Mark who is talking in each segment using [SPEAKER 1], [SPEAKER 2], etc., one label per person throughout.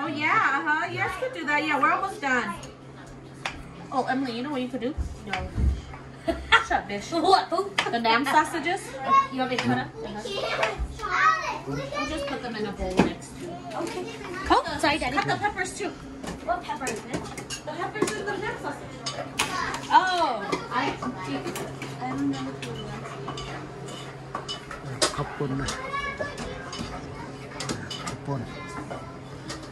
[SPEAKER 1] Oh yeah, uh-huh. Yes, could do that. Yeah, we're almost done. Oh, Emily, you know what you could do? No. Shut up, bitch.
[SPEAKER 2] What, food?
[SPEAKER 1] The damn sausages?
[SPEAKER 2] Oh, you want me to cut up? Uh-huh.
[SPEAKER 1] We'll just put them in a bowl next to
[SPEAKER 2] Okay. Cut, the, sorry, Daddy.
[SPEAKER 1] cut the peppers, too.
[SPEAKER 2] What peppers, bitch?
[SPEAKER 1] The peppers in the damn sausage.
[SPEAKER 2] Oh. I, I don't know
[SPEAKER 3] what you want. Kapun.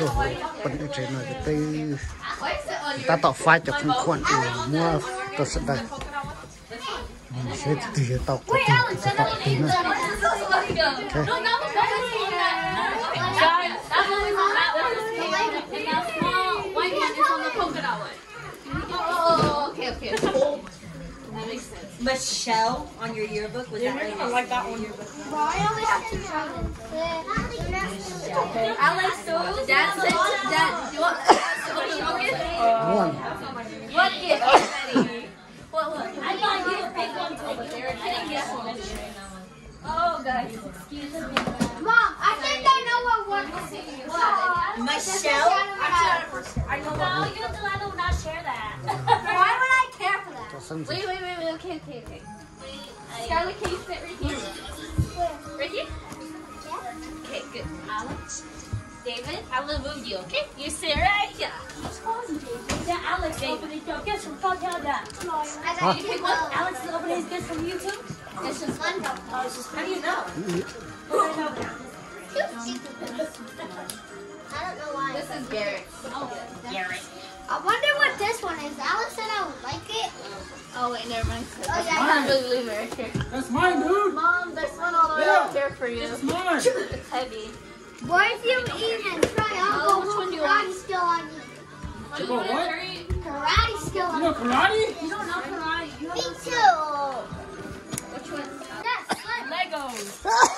[SPEAKER 3] đồ hồi bận được trên này cái ta tỏ phai cho không khoản để mua tờ sân đây mình sẽ tùy tàu có tiền tùy tàu tí nữa
[SPEAKER 2] Okay, okay.
[SPEAKER 4] Michelle on your yearbook? Was yeah, that
[SPEAKER 1] you're like that one. Yearbook?
[SPEAKER 5] Well, I only have two challenges.
[SPEAKER 2] Alex, so that's it. That you want? So what you
[SPEAKER 3] get? One.
[SPEAKER 2] What gift? One. Oh, guys.
[SPEAKER 5] Mom, I think I know what one is.
[SPEAKER 4] Michelle? I'm trying.
[SPEAKER 2] I know. No, you and Delano will not share that.
[SPEAKER 5] Why would I care for that?
[SPEAKER 2] Wait, wait, wait okay, okay, okay. Scarlett, can you sit right here? Right here? Okay, good. Alex, David, I will move you, okay? You sit right here. Yeah, Alex, opening your gifts from Frog Town Dad.
[SPEAKER 5] I
[SPEAKER 2] Did you pick one? Alex is opening his gifts from you too?
[SPEAKER 5] It's just fun.
[SPEAKER 2] How do you know?
[SPEAKER 5] I don't know why.
[SPEAKER 2] This is Garrett. Oh, Garrett.
[SPEAKER 5] I wonder what this one is. Alex said I would like it.
[SPEAKER 2] Oh, wait, never mind.
[SPEAKER 5] Oh, yeah.
[SPEAKER 2] I can't really it right here.
[SPEAKER 6] That's mine, dude.
[SPEAKER 2] Mom, there's one all the way
[SPEAKER 6] Yeah.
[SPEAKER 2] up here for you.
[SPEAKER 6] That's mine.
[SPEAKER 2] It's heavy.
[SPEAKER 5] Boy, if you even try out,
[SPEAKER 2] Oh, which one do you want?
[SPEAKER 5] karate skill on you.
[SPEAKER 2] What
[SPEAKER 6] you want, what?
[SPEAKER 5] Karate skill
[SPEAKER 6] You
[SPEAKER 5] on
[SPEAKER 6] know karate?
[SPEAKER 2] You don't know karate. You
[SPEAKER 5] Me too.
[SPEAKER 2] Which one?
[SPEAKER 5] Yes. let-
[SPEAKER 2] Legos.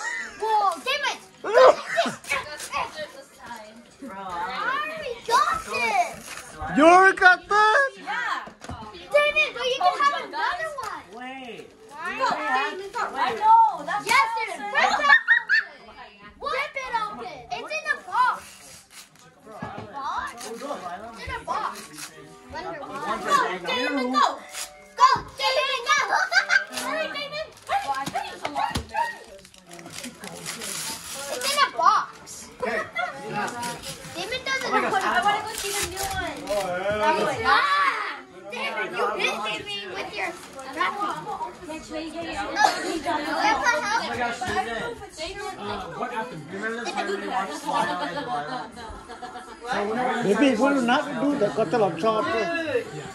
[SPEAKER 3] Maybe we will not do the cattle
[SPEAKER 5] of shop.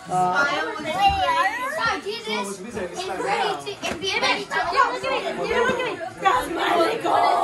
[SPEAKER 5] Uh, Jesus, ready to, ready to. Look at me, look at me. That's my
[SPEAKER 2] God.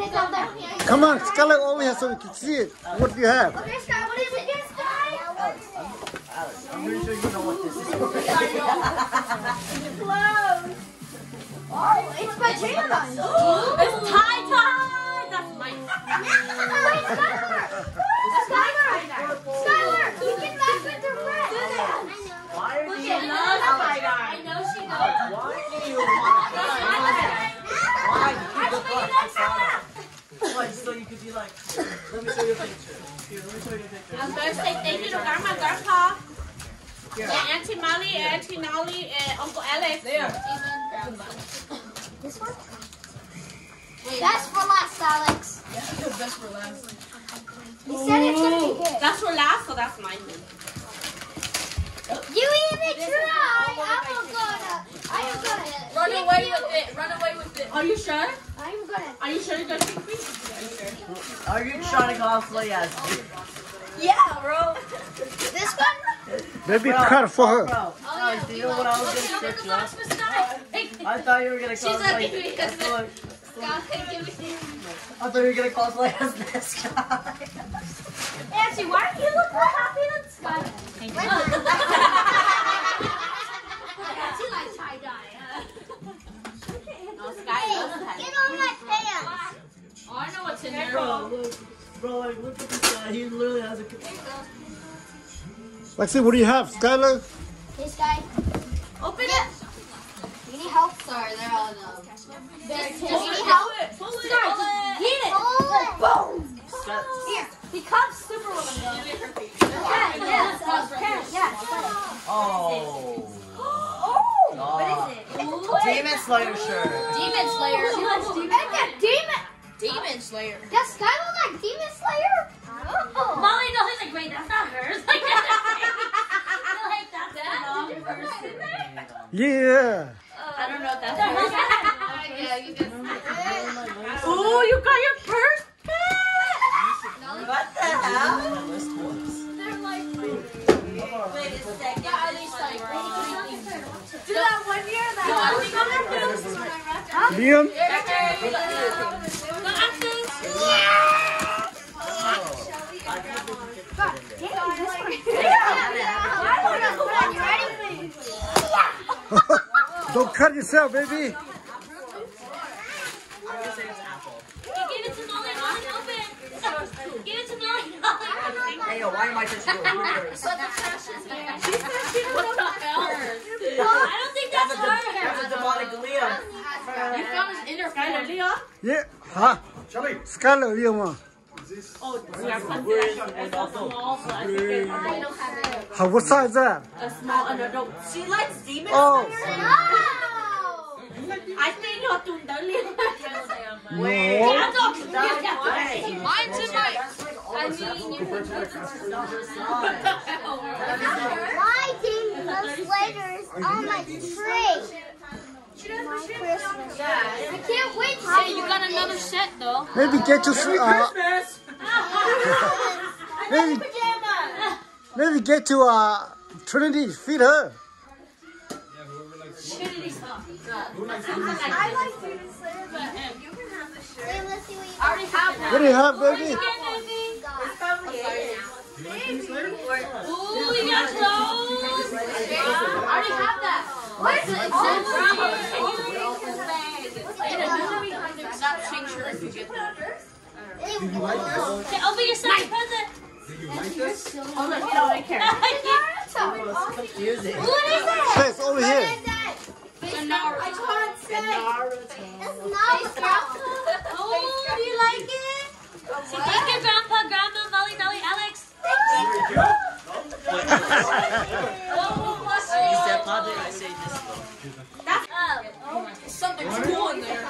[SPEAKER 2] Come take them.
[SPEAKER 3] Come on Scarlett over here so we can see it what do you have
[SPEAKER 5] Okay, Sky, what is it? Yes, Sky.
[SPEAKER 6] I'm pretty sure you know what this is.
[SPEAKER 5] Close. Oh, it's pajamas.
[SPEAKER 2] It's tie tie. That's mine.
[SPEAKER 5] Wait, Skylar. Skylar. Skylar, you can match with your friend.
[SPEAKER 6] Why are
[SPEAKER 2] Look
[SPEAKER 6] you
[SPEAKER 2] at us. I know she knows.
[SPEAKER 6] Why do you want Why? You look like so you could be like, let me show you a picture. Here, let me show you a picture.
[SPEAKER 1] I'm going to say thank you to Grandma and Grandpa. And Auntie Molly, and Auntie Nolly, and Uncle Alex. There.
[SPEAKER 5] This one? That's for last, Alex.
[SPEAKER 1] Yeah, Best for last.
[SPEAKER 5] He said it's gonna be oh. good.
[SPEAKER 1] That's for last, so that's mine. Then.
[SPEAKER 5] You even try. I'm gonna. I'm gonna.
[SPEAKER 2] Run away with it. Run away with it.
[SPEAKER 1] Are you sure?
[SPEAKER 5] I'm gonna.
[SPEAKER 1] Are you sure you're gonna pick me?
[SPEAKER 6] Are you trying to cosplay as me?
[SPEAKER 2] Yeah, bro.
[SPEAKER 5] This one?
[SPEAKER 3] Baby, cut for her.
[SPEAKER 6] Bro, oh, guys, do you know what I was gonna stretch you up? I thought you were gonna
[SPEAKER 2] like,
[SPEAKER 6] cosplay.
[SPEAKER 2] give me
[SPEAKER 6] I
[SPEAKER 2] this.
[SPEAKER 6] thought,
[SPEAKER 2] God, give
[SPEAKER 6] I thought you were gonna cosplay as this guy.
[SPEAKER 2] Actually, why do you look more happy than Sky? She likes tie dye.
[SPEAKER 1] No, Sky doesn't have.
[SPEAKER 5] Get on my pants.
[SPEAKER 2] Oh, I know what's in there.
[SPEAKER 6] Bro, look, bro, like look at this guy. He literally has a.
[SPEAKER 3] Lexi, what do you have? Skylar?
[SPEAKER 5] This guy.
[SPEAKER 2] Open it.
[SPEAKER 5] You need help?
[SPEAKER 2] Sorry, they're all no.
[SPEAKER 5] Just, you need help?
[SPEAKER 2] Pull it. Pull it.
[SPEAKER 5] Get it. Boom. Here. He comes Superwoman. Yeah, yes. Okay, yes.
[SPEAKER 6] oh.
[SPEAKER 5] Oh.
[SPEAKER 6] What is
[SPEAKER 5] it?
[SPEAKER 6] Demon Slayer shirt.
[SPEAKER 2] Demon Slayer.
[SPEAKER 5] She likes demon. Demon
[SPEAKER 2] Slayer.
[SPEAKER 5] Does Sky look like Demon Slayer? Oh.
[SPEAKER 2] Molly, no, he's like, wait, that's not hers. Like, like that's that. Did you put that in there?
[SPEAKER 3] Yeah.
[SPEAKER 1] I don't know if that's.
[SPEAKER 2] Yeah, you can.
[SPEAKER 1] Oh, you got your purse
[SPEAKER 6] What the hell?
[SPEAKER 2] They're like,
[SPEAKER 4] Wait a second.
[SPEAKER 2] yeah, at least like.
[SPEAKER 1] Do that one year. That
[SPEAKER 3] Liam?
[SPEAKER 5] You ready?
[SPEAKER 3] Don't cut yourself, baby.
[SPEAKER 6] I'm gonna say it's apple.
[SPEAKER 2] Give it to Molly, Molly, open. Give it to Molly, Molly.
[SPEAKER 6] Hey, yo, why am I touching your yours?
[SPEAKER 2] But the trash is there. What the hell? I don't think that's
[SPEAKER 6] That's a
[SPEAKER 2] her.
[SPEAKER 6] demonic Liam.
[SPEAKER 2] You found his inner
[SPEAKER 1] Skylar, Leah.
[SPEAKER 3] Yeah. Huh? Skylar, Liam.
[SPEAKER 1] Oh, yeah, but it's a small, so I think it's
[SPEAKER 2] I don't have it.
[SPEAKER 3] How, what size is that?
[SPEAKER 1] a small an adult.
[SPEAKER 4] She likes demon
[SPEAKER 3] Oh.
[SPEAKER 1] I think you're too dirty.
[SPEAKER 3] No.
[SPEAKER 2] Yeah, Yeah. Mine's in my.
[SPEAKER 6] That's
[SPEAKER 2] I
[SPEAKER 6] the stuff
[SPEAKER 2] mean, you can
[SPEAKER 6] there.
[SPEAKER 2] put
[SPEAKER 6] That's
[SPEAKER 2] it
[SPEAKER 6] not her
[SPEAKER 5] Why Demon Slayers on my tree? My Christmas. I can't wait to
[SPEAKER 2] Hey, you got another set though.
[SPEAKER 3] Maybe get to uh, maybe maybe get to uh Trinity. Feed her.
[SPEAKER 5] Wait, let's see what you
[SPEAKER 2] I already have
[SPEAKER 3] What do you have, baby?
[SPEAKER 2] Ooh, we got clothes. I already have that. What is it? It's not pink shirt if you get that. Okay, open your second present.
[SPEAKER 1] Oh, look, you don't care.
[SPEAKER 6] It's confusing.
[SPEAKER 2] What is it?
[SPEAKER 3] Say it's over here.
[SPEAKER 2] I can't say.
[SPEAKER 5] It's not
[SPEAKER 2] Oh, do you like it? Say thank you, Grandpa, Grandma, Molly, Nelly, Alex. Oh, bless
[SPEAKER 6] He
[SPEAKER 2] you.
[SPEAKER 6] said, Padre, I say this.
[SPEAKER 2] Oh, something cool in there.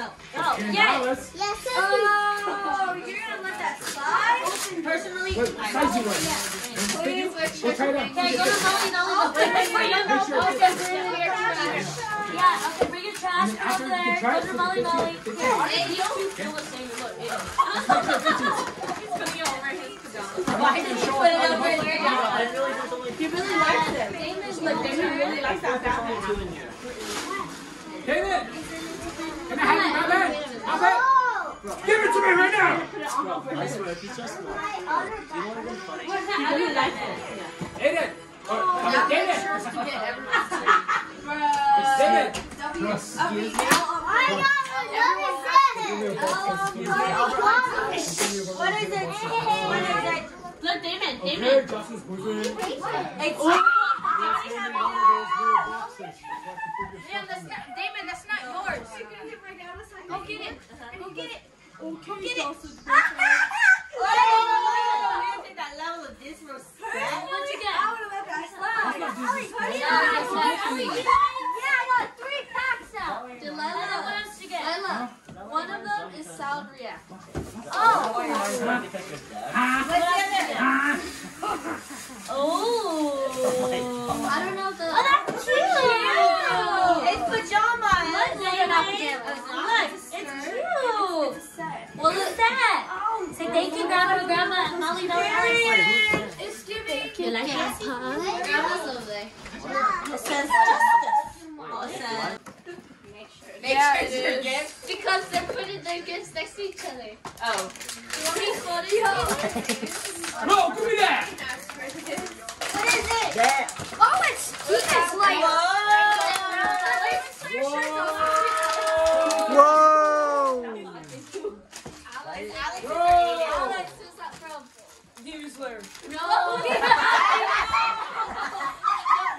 [SPEAKER 2] Oh, yeah.
[SPEAKER 5] Yes, it's
[SPEAKER 2] Oh, you're gonna let that slide? Personally, I Okay, go to Molly, Nelly. Okay, bring your trash. Yeah, okay, bring your trash over there. Go to Molly, Molly. Hey, you two feel the same look. He's putting it over his pajamas. Why did you put it over there?
[SPEAKER 6] I really just
[SPEAKER 1] He really likes it. Damon really likes that Batman.
[SPEAKER 6] Two.
[SPEAKER 7] David! Can I have your rabbit? Rabbit! Give it to me right now!
[SPEAKER 6] I swear, if he's just one. You know what's funny?
[SPEAKER 1] He really likes it.
[SPEAKER 7] David! Oh, come on, David! David!
[SPEAKER 6] Excuse me?
[SPEAKER 5] I got another
[SPEAKER 4] What is it? What is it?
[SPEAKER 2] Look, Damon,
[SPEAKER 7] Okay, Justin's boyfriend.
[SPEAKER 4] It's oh.
[SPEAKER 2] Damn, that's not, Damon, that's not yours. Go get it. Go get it. Go get it.
[SPEAKER 4] that level oh of disrespect.
[SPEAKER 2] What'd you get?
[SPEAKER 5] Yeah, I got three packs now.
[SPEAKER 2] Delilah, what else did you get? One of them is salad react.
[SPEAKER 6] Why are you trying to catch your dad?
[SPEAKER 2] I don't know if the.
[SPEAKER 1] Oh, that's cute.
[SPEAKER 6] It's pajamas.
[SPEAKER 1] Look, they're not pajamas. Look, it's cute. Well, look at that. Say thank you, Grandma, Grandma, and Molly. No,
[SPEAKER 2] It's stupid.
[SPEAKER 1] You like?
[SPEAKER 2] Grandma's over there.
[SPEAKER 6] It says justice. Oh, it says.
[SPEAKER 2] Make sure it's your gift. Because they're putting their gifts next to each other.
[SPEAKER 6] Oh.
[SPEAKER 2] You want me to fold it?
[SPEAKER 7] No, give me that.
[SPEAKER 2] What is it?
[SPEAKER 6] That.
[SPEAKER 2] Oh, it's it's like.
[SPEAKER 6] Whoa.
[SPEAKER 3] Whoa!
[SPEAKER 2] Alex, who's that from?
[SPEAKER 5] Demon Slayer.
[SPEAKER 2] No.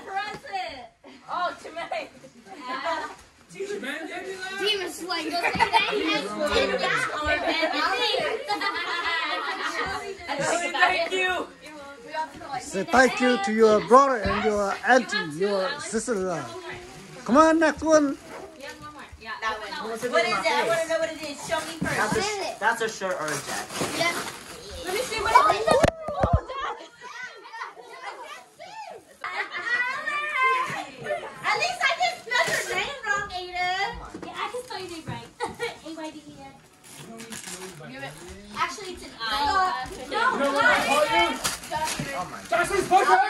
[SPEAKER 1] Present.
[SPEAKER 5] Oh, Timmy.
[SPEAKER 7] Man, give me that.
[SPEAKER 2] Demon Slayer.
[SPEAKER 5] Thank you.
[SPEAKER 3] Say thank you to your brother and your auntie, your sister. Come on, next one.
[SPEAKER 6] What is it? I want to know what it is. Show me
[SPEAKER 5] That's
[SPEAKER 6] first.
[SPEAKER 5] a, that's a shirt or a jacket.
[SPEAKER 2] Let me see what it is.
[SPEAKER 6] At least I didn't spell your name wrong, Aiden.
[SPEAKER 1] Yeah, I can spell your name right. A-Y-D-E-N.
[SPEAKER 2] Actually, it's an I.
[SPEAKER 7] You know what I call you? Justin's boyfriend!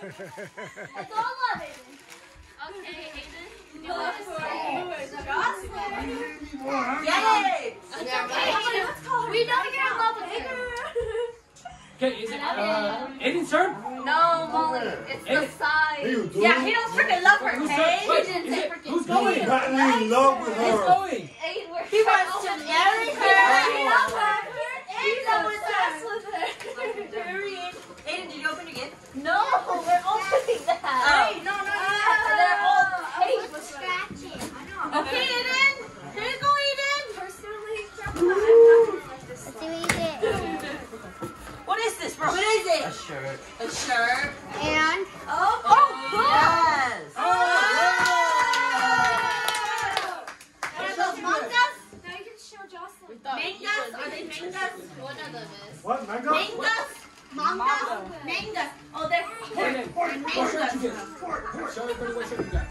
[SPEAKER 2] That's all of it. Okay, Aiden. You want to
[SPEAKER 6] Yay.
[SPEAKER 2] We know you're in love with her.
[SPEAKER 7] Okay, is it uh, Aiden's turn?
[SPEAKER 2] No, Molly. It's the
[SPEAKER 7] Aiden.
[SPEAKER 2] size.
[SPEAKER 6] Yeah, he don't freaking love her,
[SPEAKER 7] Who's
[SPEAKER 6] hey?
[SPEAKER 7] turn? Wait,
[SPEAKER 2] didn't say
[SPEAKER 7] it,
[SPEAKER 2] freaking
[SPEAKER 7] who's going?
[SPEAKER 4] Gotten in love with
[SPEAKER 7] Who's
[SPEAKER 4] her.
[SPEAKER 7] going?
[SPEAKER 2] Aiden,
[SPEAKER 6] He wants to marry her.
[SPEAKER 2] He loves her. He's
[SPEAKER 6] done
[SPEAKER 2] obsessed
[SPEAKER 6] with
[SPEAKER 2] with her.
[SPEAKER 6] Period. Aiden, did you open your gift?
[SPEAKER 1] No, we're opening that.
[SPEAKER 6] Oh.
[SPEAKER 2] No, no,
[SPEAKER 1] no. They're all
[SPEAKER 2] paid with scratching. I know.
[SPEAKER 6] Okay, Aiden. Here you go, Aiden.
[SPEAKER 2] Personally, Let's see what you did.
[SPEAKER 6] What is this, bro? What is
[SPEAKER 5] A
[SPEAKER 6] it?
[SPEAKER 5] Shirt.
[SPEAKER 6] A shirt.
[SPEAKER 2] And
[SPEAKER 6] Oh, oh, yes.
[SPEAKER 7] Oh,
[SPEAKER 6] Are those mangas?
[SPEAKER 2] now you can show Jocelyn.
[SPEAKER 6] Mangas? Are they mangas?
[SPEAKER 2] One of them is.
[SPEAKER 4] What, mango?
[SPEAKER 6] Mangas? Mangas? Mangas. Oh, they're
[SPEAKER 7] Aiden, what shirt you get? Show everybody what shirt you got.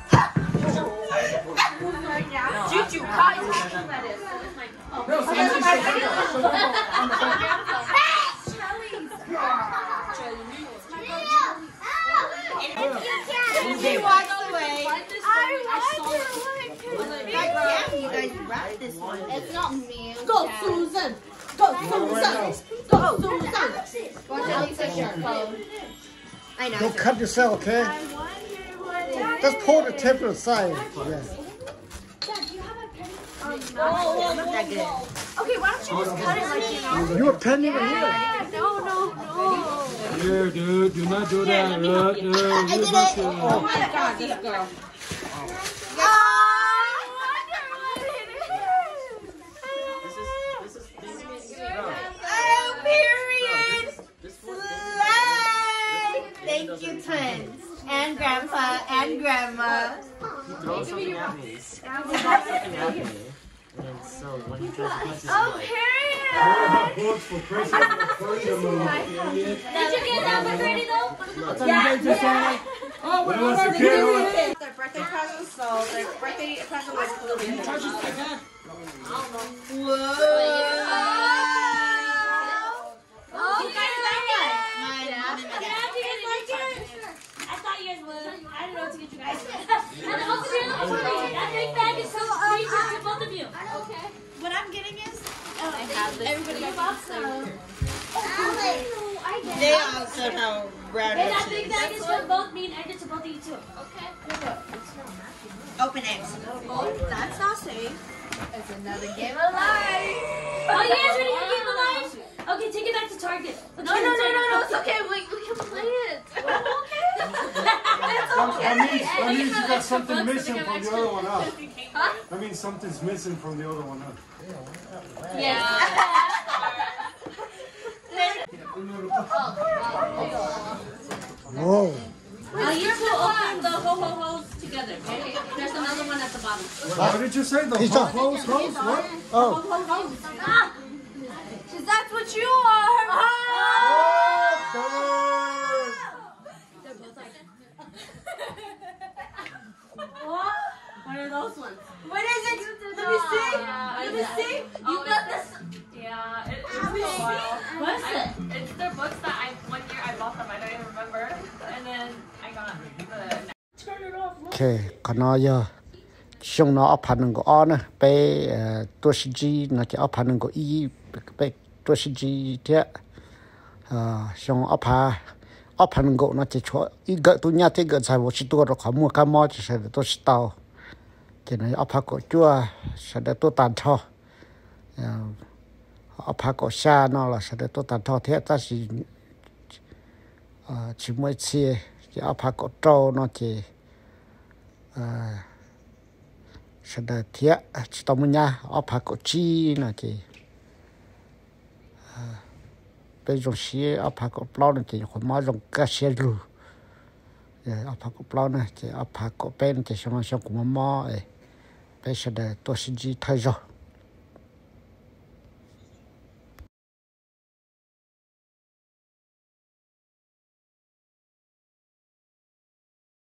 [SPEAKER 6] Juju Kai. That is.
[SPEAKER 7] No, so you show them on the phone.
[SPEAKER 6] She walks away. You guys wrap this one.
[SPEAKER 2] It's not me.
[SPEAKER 6] Go, Susan. Go, Susan. Go, Susan.
[SPEAKER 2] Watch out, take your phone.
[SPEAKER 6] I know.
[SPEAKER 3] Don't cut yourself, okay? Just pull the tape aside. Yeah.
[SPEAKER 6] Oh, not that good.
[SPEAKER 2] Okay, why don't you just cut it like you know?
[SPEAKER 3] You were pen even here.
[SPEAKER 2] No, no, no.
[SPEAKER 7] Here, dude, do not do that. Uh, uh, you're about
[SPEAKER 6] Oh my god, this girl.
[SPEAKER 5] This is this is this is bro.
[SPEAKER 6] Oh, period.
[SPEAKER 5] This one.
[SPEAKER 6] Slay. Thank you, twins. And grandpa and grandma.
[SPEAKER 5] He throws something at me. He throws something at me. And then so when he throws it, he's
[SPEAKER 6] Oh,
[SPEAKER 5] like,
[SPEAKER 6] period.
[SPEAKER 4] For Christmas.
[SPEAKER 1] Did you get that one ready though?
[SPEAKER 7] That's how you guys oh, what
[SPEAKER 4] When was a
[SPEAKER 7] about
[SPEAKER 4] kid, I
[SPEAKER 7] you?
[SPEAKER 4] was-
[SPEAKER 8] Their birthday present, so their birthday present was a little bit
[SPEAKER 7] Charge it like
[SPEAKER 1] thought you guys would. I don't know what to get you guys. and also, the other one, that big bag is so uh, sweet to both of you.
[SPEAKER 2] Okay.
[SPEAKER 8] What I'm getting is oh,
[SPEAKER 1] I have this. Everybody gets awesome.
[SPEAKER 2] I get
[SPEAKER 6] They also know brown
[SPEAKER 1] And that big
[SPEAKER 6] riches.
[SPEAKER 1] bag is for both me and Edna to both of you too.
[SPEAKER 2] Okay.
[SPEAKER 6] Open it.
[SPEAKER 8] Oh, that's not safe.
[SPEAKER 2] It's another game of life.
[SPEAKER 1] Oh, you guys ready for Game of Life? Okay, take it back to Target.
[SPEAKER 2] No, no, no, no, no. It's okay. We, we can play it. Okay.
[SPEAKER 4] That means, that means you got something missing from the other one out. That means something's missing from the other one out.
[SPEAKER 3] Whoa.
[SPEAKER 1] Now you two open the ho ho ho's together. Okay? one at the bottom.
[SPEAKER 4] What, what did you say? The
[SPEAKER 3] Oh.
[SPEAKER 1] Ah.
[SPEAKER 8] That's what you are.
[SPEAKER 2] Oh. They're both like. what? What are those ones? What
[SPEAKER 1] is it?
[SPEAKER 3] Let me see. Let me see. You oh, got this. Yeah, it, it's been a while. What is it? It's the books that I one year I bought them. I don't even remember. And then I got the. Turn it off. Okay, Kanaya. xong nó ấp hành của on bé tôi sẽ gì nó chỉ ấp hành của y bé tôi sẽ gì thế xong ấp hà ấp hành của nó chỉ cho y gỡ tôi nhát thế gỡ dài một chút tôi rồi khó mua cá mò chỉ sẽ tôi sẽ tàu thế này ấp hà có chua sẽ để tôi tàn cho ấp hà có xa nó là sẽ để tôi tàn cho thế ta chỉ chỉ mới chia chỉ ấp hà của trâu nó chỉ sản đà thiệt chỉ tao muốn nha ở phá cổ chi nè kì bây giờ xí ở phá cổ plau nè kì còn má dùng cá xe lù ở phá cổ plau nè kì ở phá cổ bên kì xong xong cũng má ấy bây giờ tôi xin gì thay rồi